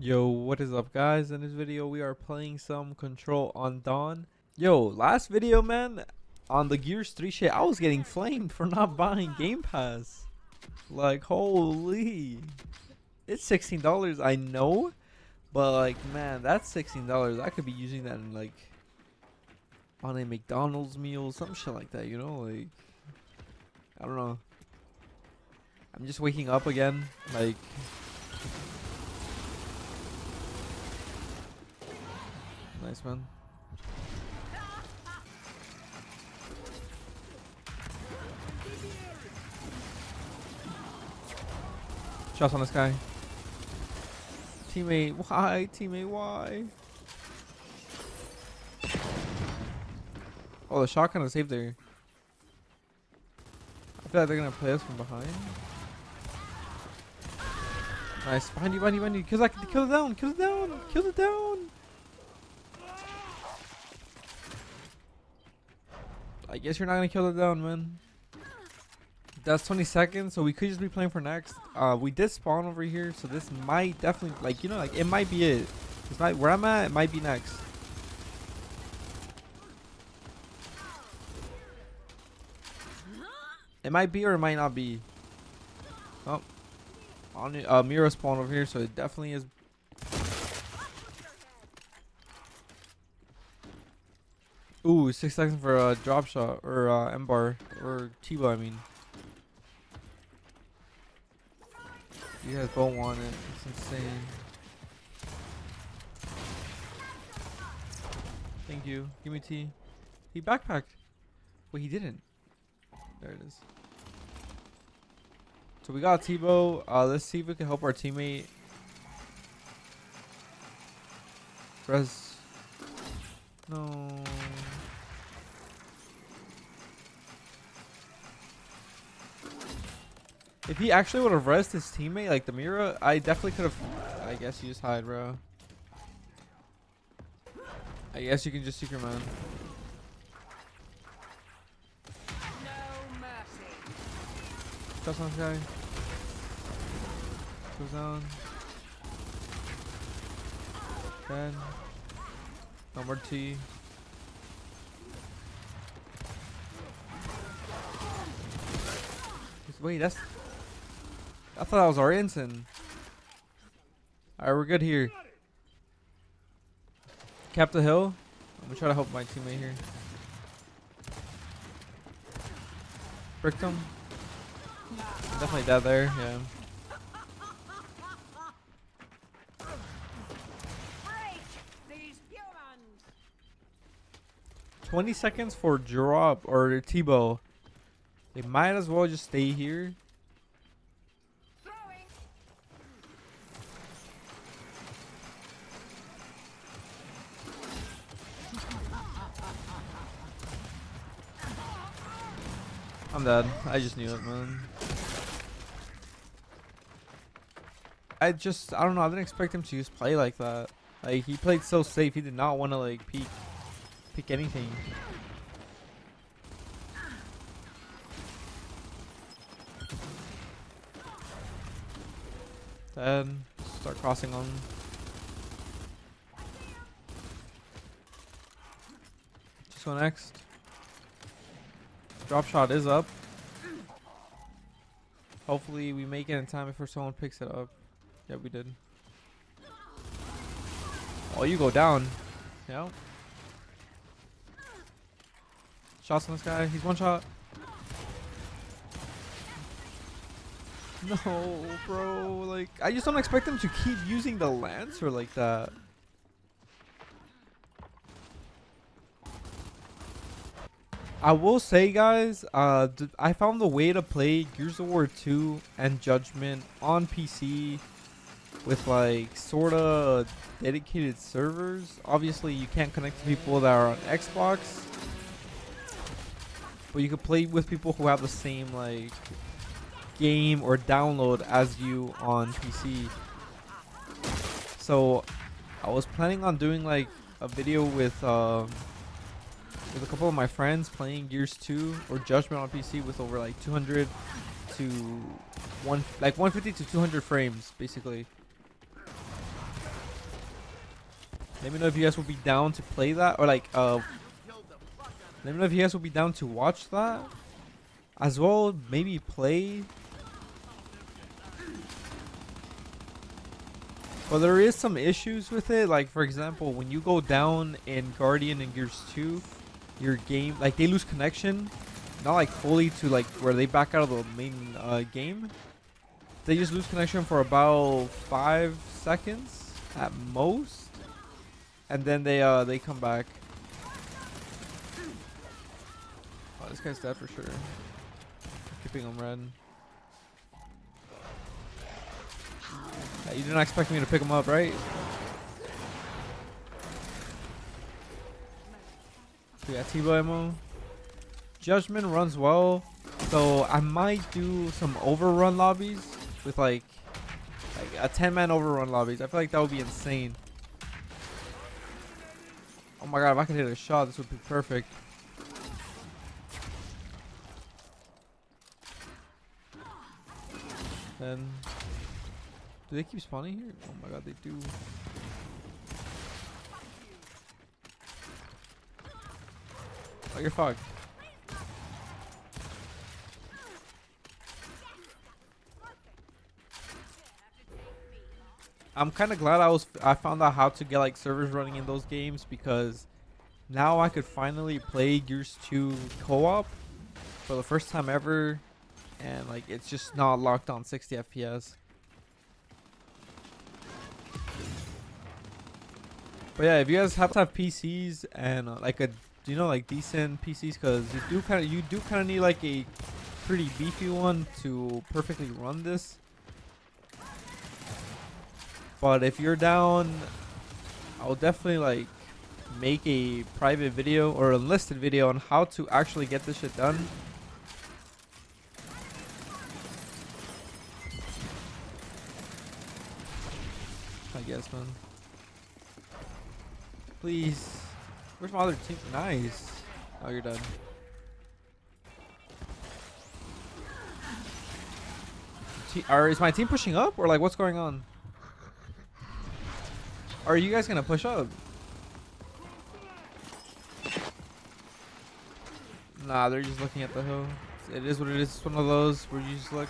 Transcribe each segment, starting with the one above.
Yo, what is up guys? In this video we are playing some Control Undawn. Yo, last video man, on the Gears 3 shit, I was getting flamed for not buying Game Pass. Like, holy. It's $16, I know. But like, man, that's $16. I could be using that in like, on a McDonald's meal, some shit like that, you know? Like, I don't know. I'm just waking up again. Like, Nice man. Shots on this guy. Teammate, why? Teammate, why? Oh, the shot kind of saved there. I feel like they're gonna play us from behind. Nice. Behind you, behind you, behind you. Kill that, kill it down, kill it down, kill it down. I guess you're not gonna kill it down, man. That's 20 seconds, so we could just be playing for next. Uh, we did spawn over here, so this might definitely, like, you know, like, it might be it. It's might, where I'm at, it might be next. It might be or it might not be. Oh. On uh, Mira spawn over here, so it definitely is Ooh, six seconds for a drop shot or uh, M bar or T-bar. I mean, you guys don't want it. It's insane. Thank you. Give me T. He backpacked. Wait, he didn't. There it is. So we got T-bow. Uh, let's see if we can help our teammate. Res. No. If he actually would have rested his teammate, like the Mira, I definitely could have, I guess, used hide, bro. I guess you can just secret man. Trust on this guy. Goes down. Ten. Number T. Wait, that's I thought that was our ensign. Alright, we're good here. Cap the hill. I'm gonna try to help my teammate here. Bricked him. Definitely dead there, yeah. Twenty seconds for drop or T-bow. They might as well just stay here I'm dead. I just knew it, man. I just, I don't know. I didn't expect him to just play like that. Like, he played so safe. He did not want to, like, peek, pick anything. Then, start crossing on. Just go next. Drop shot is up. Hopefully we make it in time before someone picks it up. Yeah, we did. Oh, you go down. Yeah. Shots on this guy. He's one shot. No, bro. Like, I just don't expect them to keep using the Lancer like that. I will say, guys, uh, I found the way to play Gears of War 2 and Judgment on PC with like sort of dedicated servers. Obviously, you can't connect to people that are on Xbox, but you can play with people who have the same like game or download as you on PC. So, I was planning on doing like a video with. Um, with a couple of my friends playing Gears 2 or Judgment on PC with over like 200 to one like 150 to 200 frames basically. Let me know if you guys will be down to play that or like uh let me know if you guys will be down to watch that. As well, maybe play. But there is some issues with it. Like for example, when you go down in Guardian and Gears 2, your game like they lose connection. Not like fully to like where they back out of the main uh, game. They just lose connection for about five seconds at most, and then they uh they come back. Oh, this guy's dead for sure. Keeping him red. Yeah, you didn't expect me to pick him up, right? We got ammo. Judgment runs well, so I might do some overrun lobbies with like like a 10 man overrun lobbies. I feel like that would be insane. Oh my god, if I could hit a shot, this would be perfect. Then do they keep spawning here? Oh my god, they do. Oh, you're fucked. I'm kind of glad I was I found out how to get like servers running in those games because now I could finally play Gears 2 co-op for the first time ever and like it's just not locked on 60 FPS. But yeah, if you guys have to have PCs and uh, like a you know like decent PCs because you do kind of you do kind of need like a pretty beefy one to perfectly run this. But if you're down, I'll definitely like make a private video or a listed video on how to actually get this shit done. I guess, man. Please. Where's my other team? Nice. Oh, you're done. Or is my team pushing up? Or like, what's going on? Are you guys gonna push up? Nah, they're just looking at the hill. It is what it is. It's one of those where you just look.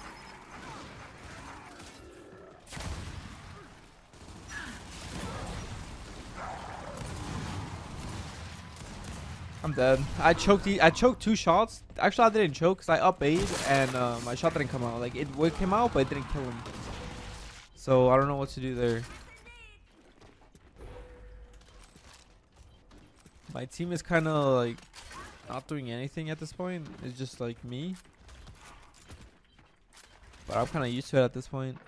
Dead. I choked. I choked two shots. Actually, I didn't choke because I up and uh, my shot didn't come out. Like it, it came out, but it didn't kill him. So I don't know what to do there. My team is kind of like not doing anything at this point. It's just like me. But I'm kind of used to it at this point.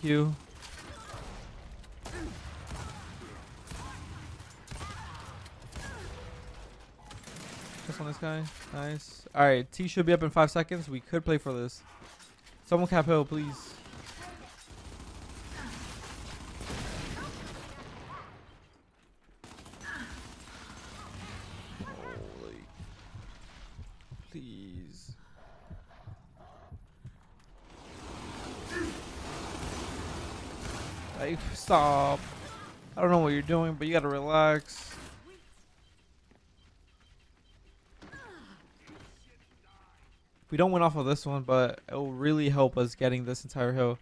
Thank you. Just on this guy. Nice. Alright, T should be up in five seconds. We could play for this. Someone cap hill, please. Stop. I don't know what you're doing, but you gotta relax. We don't win off of this one, but it will really help us getting this entire hill.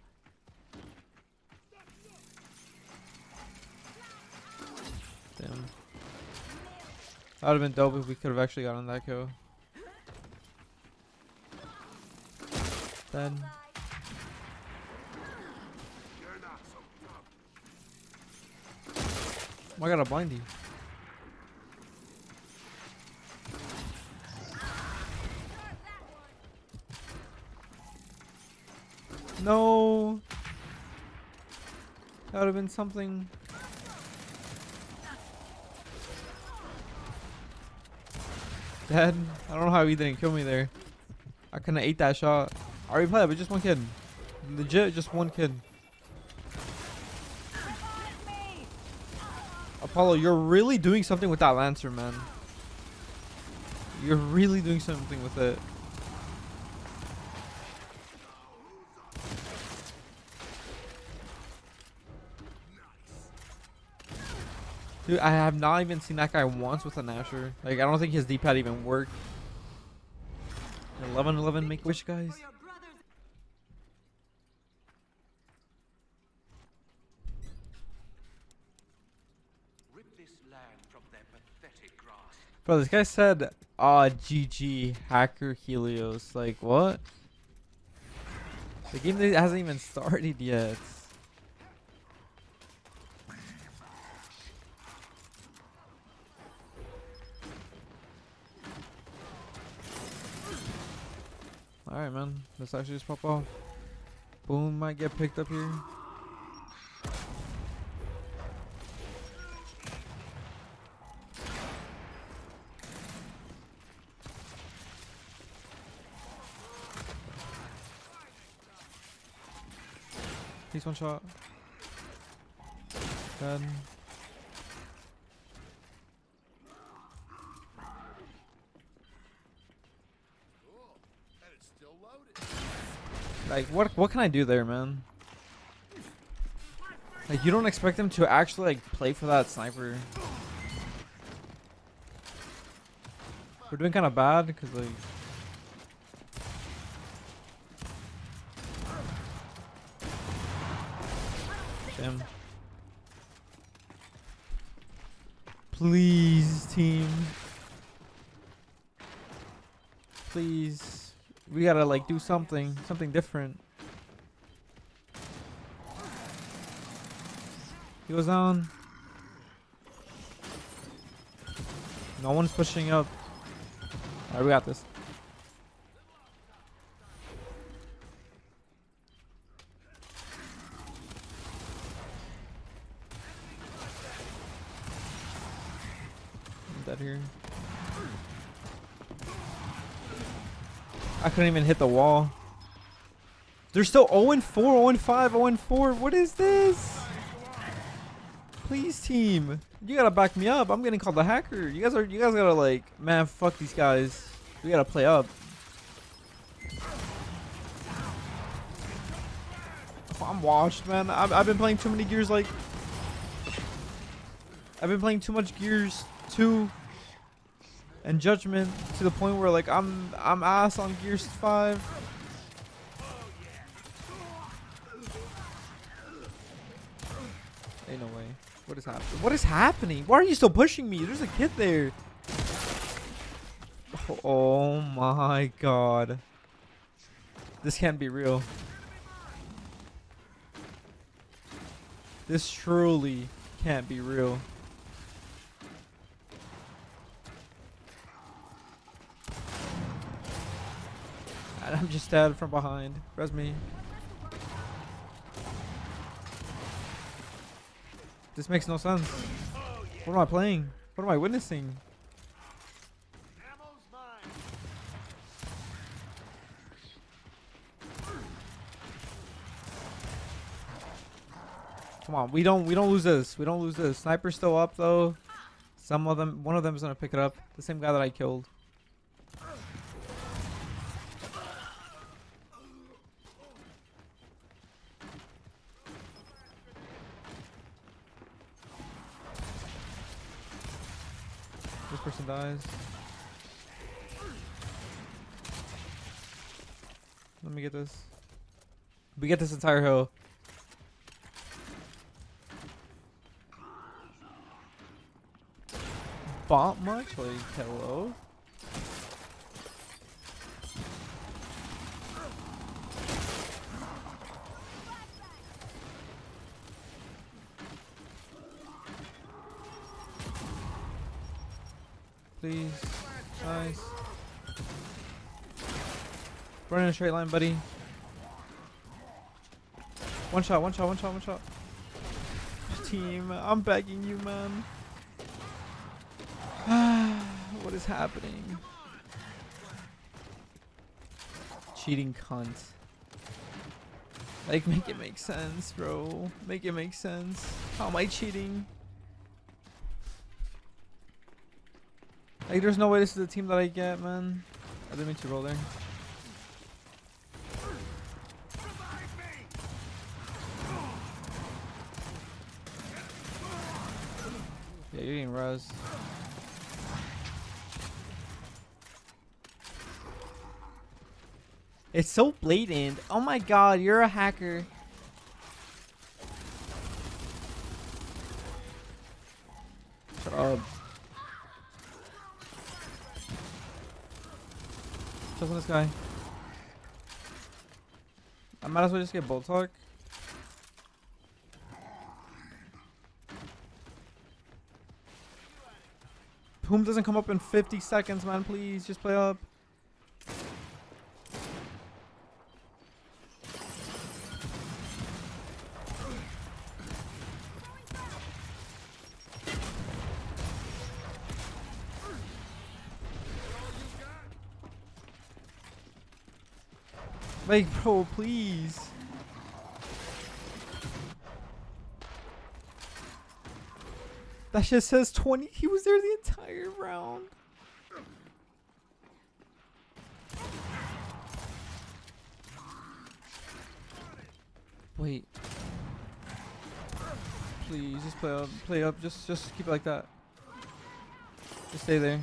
Damn. That would have been dope if we could have actually gotten that kill. Then I got a blindy. No. That would have been something. Dead. I don't know how he didn't kill me there. I couldn't ate that shot. I already played, but just one kid. Legit, just one kid. Apollo, you're really doing something with that Lancer, man. You're really doing something with it. Dude, I have not even seen that guy once with a Gnasher. Like, I don't think his D-pad even worked. 11-11 Make-Wish, guys. Bro, this guy said, ah, GG, hacker Helios. Like, what? The game hasn't even started yet. Alright, man. Let's actually just pop off. Boom might get picked up here. One shot. Dead. Like, what what can I do there, man? Like, you don't expect them to actually, like, play for that sniper. We're doing kind of bad, because, like... Damn. Please, team. Please. We gotta like do something, something different. He goes down. No one's pushing up. Alright, we got this. I'm dead here. I couldn't even hit the wall. They're still 0 4, 0 5, 0 4. What is this? Please, team. You gotta back me up. I'm getting called the hacker. You guys are. You guys gotta like, man, fuck these guys. We gotta play up. I'm washed, man. I've, I've been playing too many gears. Like, I've been playing too much gears. Too and judgment to the point where like I'm I'm ass on Gears 5. Ain't no way. What is happening? What is happening? Why are you still pushing me? There's a kid there. Oh, oh my god. This can't be real. This truly can't be real. I'm just stabbed from behind. Res me. This makes no sense. What am I playing? What am I witnessing? Come on, we don't we don't lose this. We don't lose this. Sniper's still up though. Some of them one of them is gonna pick it up. The same guy that I killed. Dies. Let me get this. We get this entire hill. Bot much? Like, hello? Please. Nice. Run in a straight line, buddy. One shot, one shot, one shot, one shot. Team, I'm begging you, man. what is happening? Cheating cunt. Like, make it make sense, bro. Make it make sense. How am I cheating? Like, there's no way this is the team that I get, man. I didn't mean to roll there. Yeah, you're getting res. It's so blatant. Oh my god, you're a hacker. Shut up. Just on this guy. I might as well just get Boltok. Whom doesn't come up in 50 seconds, man. Please, just play up. Like, bro, please. That shit says 20. He was there the entire round. Wait. Please, just play up. Play up. Just, just keep it like that. Just stay there.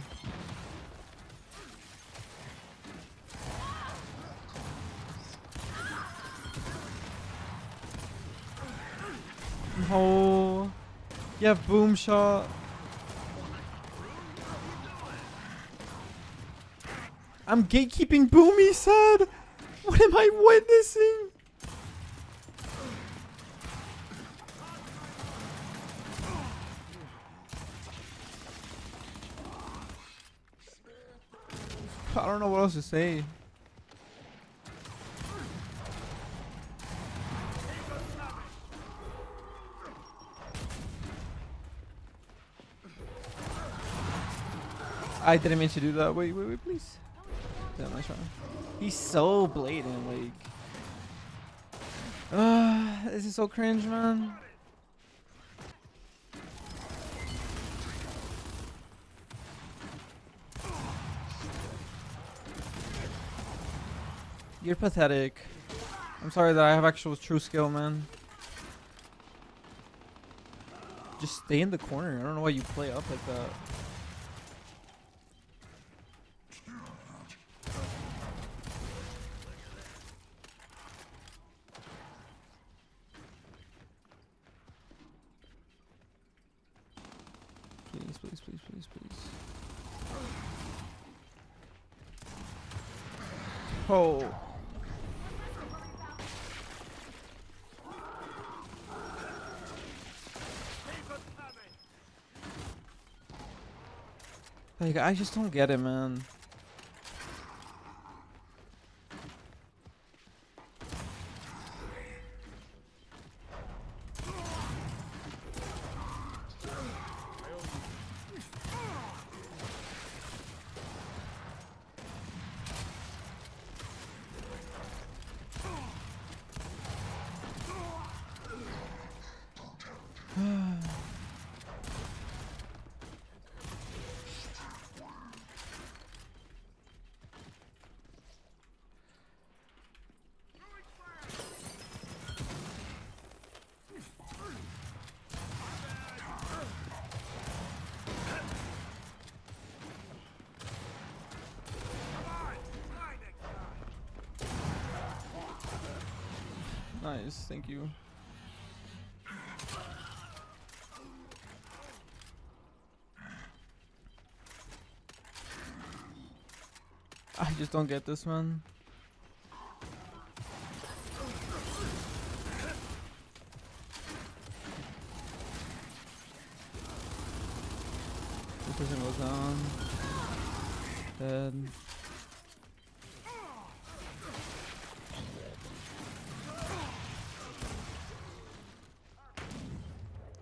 Oh. Yeah, boom shot. I'm gatekeeping boom, he said. What am I witnessing? I don't know what else to say. I didn't mean to do that. Wait, wait, wait, please. Damn, nice try. He's so blatant, like. Uh, this is so cringe, man. You're pathetic. I'm sorry that I have actual true skill, man. Just stay in the corner. I don't know why you play up like that. Please, please, please, please, please. Oh. Like, I just don't get it, man. Nice, thank you. I just don't get this one.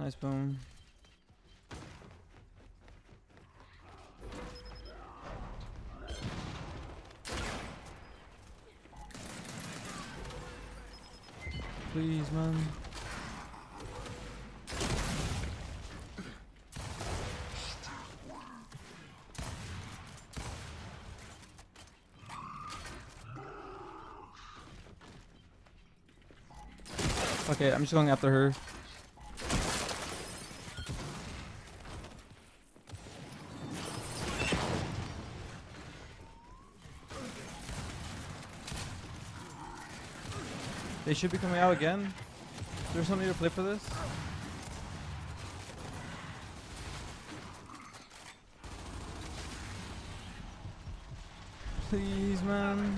Nice boom. Please, man. Okay, I'm just going after her. They should be coming out again. There's somebody to play for this. Please, man.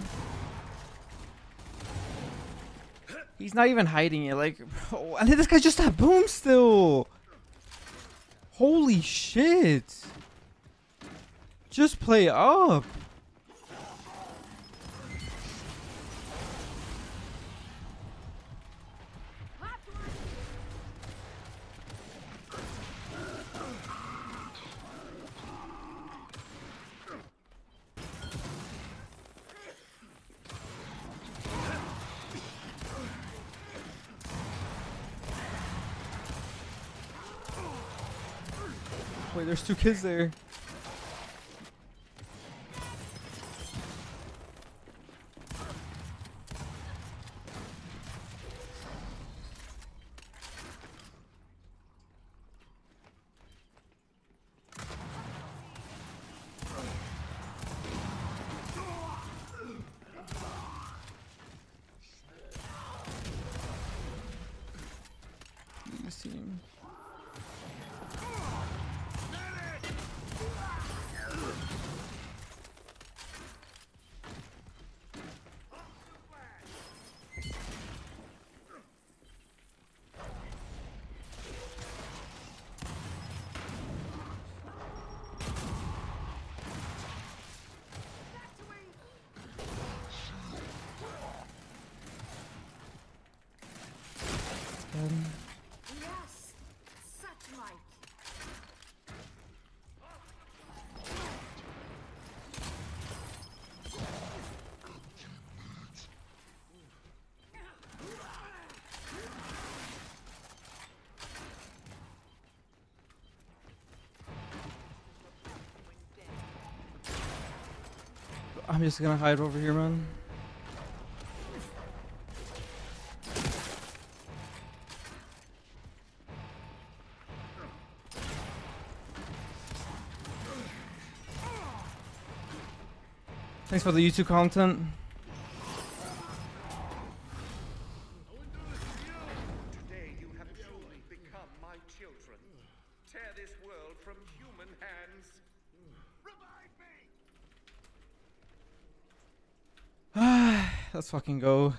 He's not even hiding it. Like, and this guy just had boom still. Holy shit. Just play up. Wait, there's two kids there. This team. Um, Yes, such light. I'm just gonna hide over here, man. Thanks for the YouTube content. Let's fucking go.